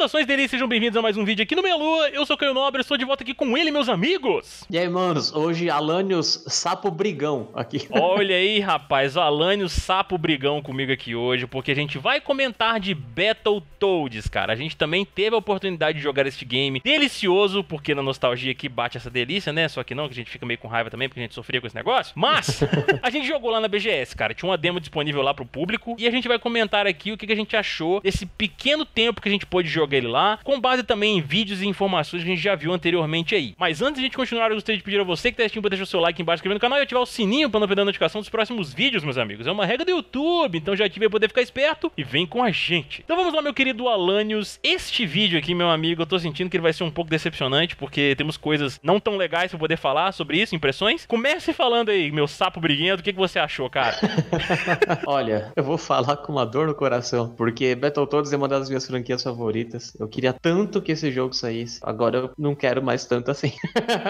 Saudações delícias, sejam bem-vindos a mais um vídeo aqui no Meia Lua. Eu sou o Caio Nobre, estou de volta aqui com ele, meus amigos. E aí, manos, hoje Alanios Sapo Brigão aqui. Olha aí, rapaz, o Alanios Sapo Brigão comigo aqui hoje, porque a gente vai comentar de Battletoads, cara. A gente também teve a oportunidade de jogar este game delicioso, porque na nostalgia aqui bate essa delícia, né? Só que não, que a gente fica meio com raiva também, porque a gente sofria com esse negócio. Mas, a gente jogou lá na BGS, cara. Tinha uma demo disponível lá pro público, e a gente vai comentar aqui o que a gente achou desse pequeno tempo que a gente pôde jogar ele lá, com base também em vídeos e informações que a gente já viu anteriormente aí. Mas antes de a gente continuar, eu gostaria de pedir a você que tá assistindo pra deixar o seu like embaixo, inscrever no canal e ativar o sininho para não perder a notificação dos próximos vídeos, meus amigos. É uma regra do YouTube, então já ative para poder ficar esperto e vem com a gente. Então vamos lá, meu querido Alanios. Este vídeo aqui, meu amigo, eu tô sentindo que ele vai ser um pouco decepcionante, porque temos coisas não tão legais para poder falar sobre isso, impressões. Comece falando aí, meu sapo briguinha, do que, que você achou, cara? Olha, eu vou falar com uma dor no coração, porque Battletoads é uma das minhas franquias favoritas. Eu queria tanto que esse jogo saísse. Agora eu não quero mais tanto assim.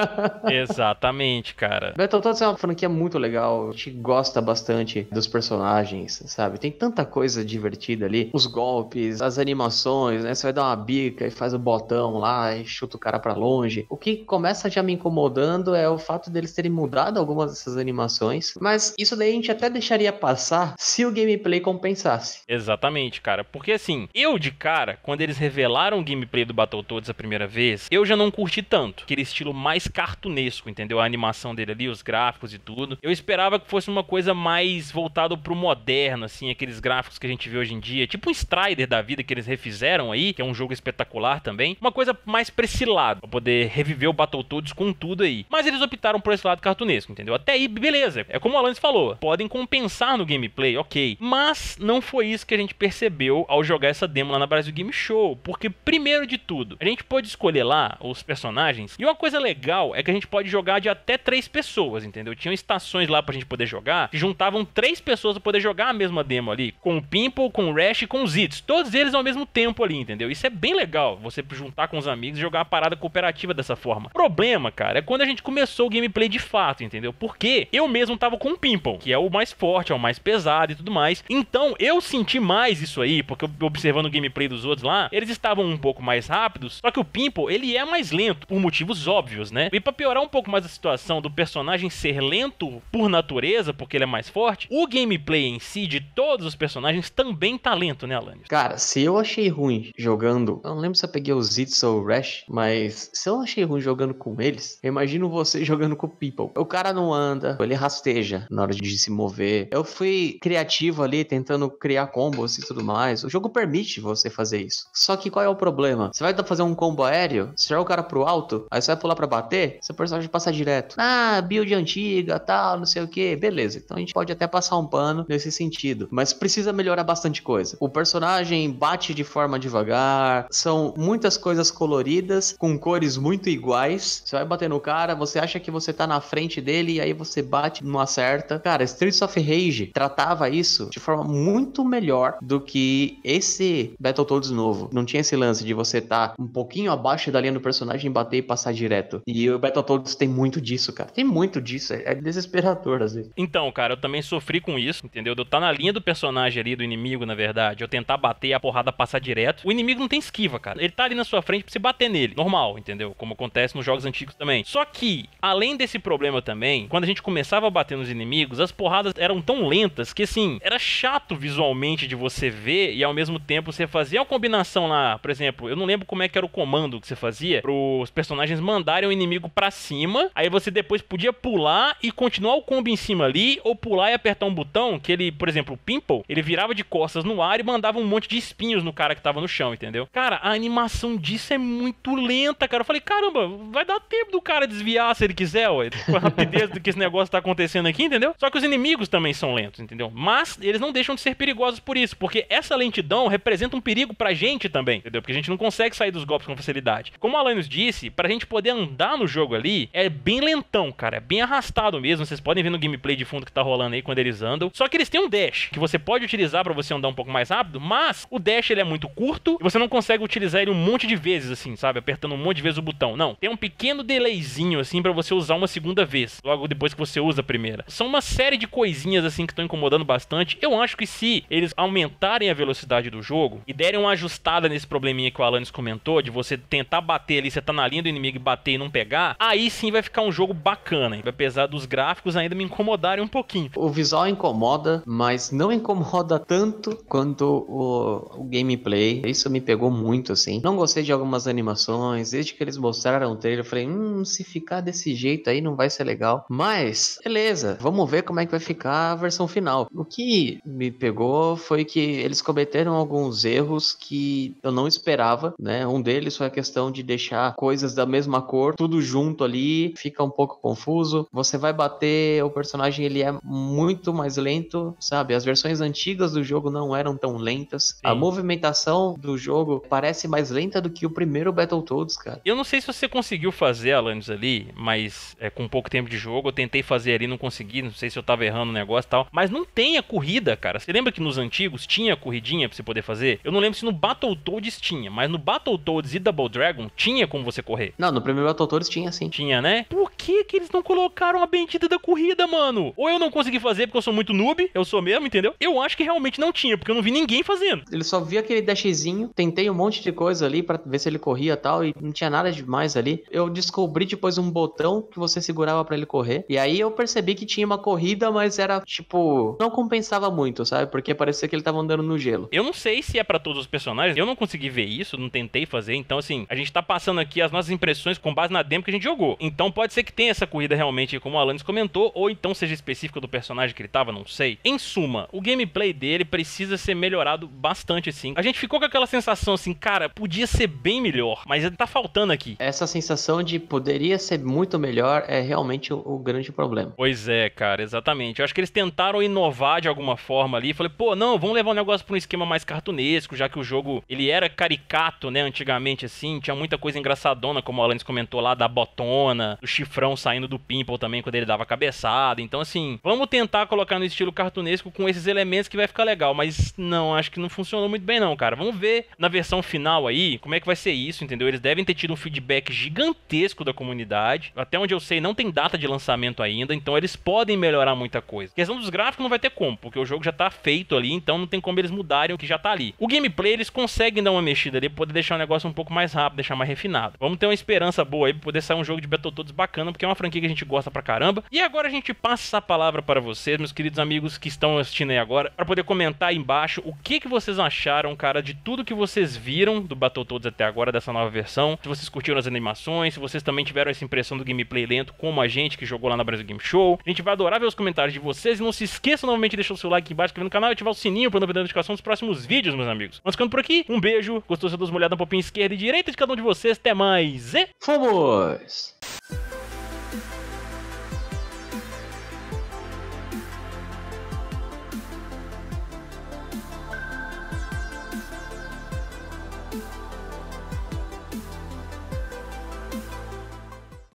Exatamente, cara. Battletoads é uma franquia muito legal. A gente gosta bastante dos personagens, sabe? Tem tanta coisa divertida ali. Os golpes, as animações, né? Você vai dar uma bica e faz o botão lá e chuta o cara para longe. O que começa já me incomodando é o fato deles terem mudado algumas dessas animações. Mas isso daí a gente até deixaria passar se o gameplay compensasse. Exatamente, cara. Porque assim, eu de cara, quando eles revelaram o gameplay do Battletoads a primeira vez, eu já não curti tanto. Aquele estilo mais cartunesco, entendeu? A animação dele ali, os gráficos e tudo. Eu esperava que fosse uma coisa mais voltada pro moderno, assim, aqueles gráficos que a gente vê hoje em dia. Tipo um Strider da vida que eles refizeram aí, que é um jogo espetacular também. Uma coisa mais pra esse lado, pra poder reviver o Battletoads com tudo aí. Mas eles optaram por esse lado cartunesco, entendeu? Até aí, beleza. É como o Alanis falou, podem compensar no gameplay, ok. Mas não foi isso que a gente percebeu ao jogar essa demo lá na Brasil Game Show. Porque, primeiro de tudo, a gente pode escolher lá os personagens. E uma coisa legal é que a gente pode jogar de até três pessoas, entendeu? Tinham estações lá pra gente poder jogar que juntavam três pessoas pra poder jogar a mesma demo ali. Com o Pimple, com o Rash e com os Zits. Todos eles ao mesmo tempo ali, entendeu? Isso é bem legal, você juntar com os amigos e jogar a parada cooperativa dessa forma. O problema, cara, é quando a gente começou o gameplay de fato, entendeu? Porque eu mesmo tava com o Pimple, que é o mais forte, é o mais pesado e tudo mais. Então eu senti mais isso aí, porque observando o gameplay dos outros lá, eles estavam um pouco mais rápidos, só que o Pimple, ele é mais lento, por motivos óbvios, né? E pra piorar um pouco mais a situação do personagem ser lento por natureza, porque ele é mais forte, o gameplay em si de todos os personagens também tá lento, né, Alanis? Cara, se eu achei ruim jogando, eu não lembro se eu peguei os Zits ou o Rash, mas se eu achei ruim jogando com eles, eu imagino você jogando com o People. O cara não anda, ele rasteja na hora de se mover. Eu fui criativo ali, tentando criar combos e tudo mais. O jogo permite você fazer isso. Só que qual é o problema? Você vai fazer um combo aéreo, você joga o cara pro alto, aí você vai pular pra bater, seu personagem passa direto. Ah, build antiga, tal, não sei o que. Beleza, então a gente pode até passar um pano nesse sentido. Mas precisa melhorar bastante coisa. O personagem bate de forma devagar, são muitas coisas coloridas, com cores muito iguais. Você vai bater no cara, você acha que você tá na frente dele, e aí você bate, não acerta. Cara, Streets of Rage tratava isso de forma muito melhor do que esse Battletoads novo. Não tinha esse lance de você tá um pouquinho abaixo da linha do personagem, bater e passar direto. E o Battletoads tem muito disso, cara. Tem muito disso. É desesperador, às vezes. Então, cara, eu também sofri com isso, entendeu? De eu estar tá na linha do personagem ali, do inimigo, na verdade. Eu tentar bater e a porrada passar direto. O inimigo não tem esquiva, cara. Ele tá ali na sua frente pra você bater nele. Normal, entendeu? Como acontece nos jogos antigos também. Só que, além desse problema também, quando a gente começava a bater nos inimigos, as porradas eram tão lentas que, assim, era chato visualmente de você ver e ao mesmo tempo você fazia uma combinação lá. Por exemplo, eu não lembro como é que era o comando que você fazia pros personagens mandarem o inimigo para cima. Aí você depois podia pular e continuar o combo em cima ali, ou pular e apertar um botão que ele, por exemplo, o Pimple, ele virava de costas no ar e mandava um monte de espinhos no cara que tava no chão, entendeu? Cara, a animação disso é muito lenta, cara. Eu falei, caramba, vai dar tempo do cara desviar se ele quiser, ué. Com a rapidez do que esse negócio tá acontecendo aqui, entendeu? Só que os inimigos também são lentos, entendeu? Mas eles não deixam de ser perigosos por isso, porque essa lentidão representa um perigo pra gente também, entendeu? Porque a gente não consegue sair dos golpes com facilidade. Como o Alanis disse, pra gente poder andar no jogo ali, é bem lentão, cara. É bem arrastado mesmo. Vocês podem ver no gameplay de fundo que tá rolando aí quando eles andam. Só que eles têm um dash, que você pode utilizar para você andar um pouco mais rápido, mas o dash ele é muito curto e você não consegue utilizar ele um monte de vezes, assim, sabe? Apertando um monte de vezes o botão. Não, tem um pequeno delayzinho, assim, para você usar uma segunda vez, logo depois que você usa a primeira. São uma série de coisinhas, assim, que estão incomodando bastante. Eu acho que se eles aumentarem a velocidade do jogo e derem uma ajustada nesse esse probleminha que o Alanis comentou, de você tentar bater ali, você tá na linha do inimigo e bater e não pegar, aí sim vai ficar um jogo bacana. Hein? Apesar dos gráficos ainda me incomodarem um pouquinho. O visual incomoda, mas não incomoda tanto quanto o, o gameplay. Isso me pegou muito, assim. Não gostei de algumas animações. Desde que eles mostraram o trailer, eu falei, hum, se ficar desse jeito aí não vai ser legal. Mas, beleza, vamos ver como é que vai ficar a versão final. O que me pegou foi que eles cometeram alguns erros que eu não esperava, né? Um deles foi a questão de deixar coisas da mesma cor, tudo junto ali, fica um pouco confuso. Você vai bater, o personagem ele é muito mais lento, sabe? As versões antigas do jogo não eram tão lentas. Sim. A movimentação do jogo parece mais lenta do que o primeiro Battletoads, cara. Eu não sei se você conseguiu fazer, Alanis, ali, mas é, com pouco tempo de jogo, eu tentei fazer ali, não consegui, não sei se eu tava errando o negócio e tal. Mas não tem a corrida, cara. Você lembra que nos antigos tinha corridinha pra você poder fazer? Eu não lembro se no Battletoads tinha, mas no Battletoads e Double Dragon tinha como você correr. Não, no primeiro Battletoads tinha sim. Tinha, né? Por que que eles não colocaram a bendita da corrida, mano? Ou eu não consegui fazer porque eu sou muito noob, eu sou mesmo, entendeu? Eu acho que realmente não tinha, porque eu não vi ninguém fazendo. Ele só via aquele dashzinho, tentei um monte de coisa ali para ver se ele corria tal, e não tinha nada demais ali. Eu descobri depois um botão que você segurava para ele correr, e aí eu percebi que tinha uma corrida, mas era tipo, não compensava muito, sabe? Porque parecia que ele tava andando no gelo. Eu não sei se é para todos os personagens, eu não consegui ver isso, não tentei fazer, então assim, a gente tá passando aqui as nossas impressões com base na demo que a gente jogou. Então pode ser que tenha essa corrida realmente, como o Alanis comentou, ou então seja específica do personagem que ele tava, não sei. Em suma, o gameplay dele precisa ser melhorado bastante, assim. A gente ficou com aquela sensação assim, cara, podia ser bem melhor, mas ele tá faltando aqui. Essa sensação de poderia ser muito melhor é realmente o, o grande problema. Pois é, cara, exatamente. Eu acho que eles tentaram inovar de alguma forma ali. Falei, pô, não, vamos levar o negócio pra um esquema mais cartunesco, já que o jogo ele era caricato, né, antigamente assim, tinha muita coisa engraçadona, como o Alanis comentou lá, da botona, do chifrão saindo do Pimple também quando ele dava cabeçada. Então, assim, vamos tentar colocar no estilo cartunesco com esses elementos que vai ficar legal, mas não, acho que não funcionou muito bem não, cara. Vamos ver na versão final aí como é que vai ser isso, entendeu? Eles devem ter tido um feedback gigantesco da comunidade. Até onde eu sei, não tem data de lançamento ainda, então eles podem melhorar muita coisa. A questão dos gráficos não vai ter como, porque o jogo já tá feito ali, então não tem como eles mudarem o que já tá ali. O gameplay eles conseguem dar uma mexida ali poder deixar o negócio um pouco mais rápido, deixar mais refinado. Vamos ter uma esperança boa aí pra poder sair um jogo de Battletoads bacana, porque é uma franquia que a gente gosta pra caramba. E agora a gente passa a palavra para vocês, meus queridos amigos que estão assistindo aí agora, para poder comentar aí embaixo o que, que vocês acharam, cara, de tudo que vocês viram do Battletoads até agora, dessa nova versão. Se vocês curtiram as animações, se vocês também tiveram essa impressão do gameplay lento, como a gente que jogou lá na Brasil Game Show. A gente vai adorar ver os comentários de vocês e não se esqueçam novamente de deixar o seu like aqui embaixo, inscrever no canal e ativar o sininho para não perder a notificação dos próximos vídeos, meus amigos. Vamos ficando por aqui, um beijo, gostou de dar uma olhada na popinha esquerda e direita de cada um de vocês, até mais e... Fomos!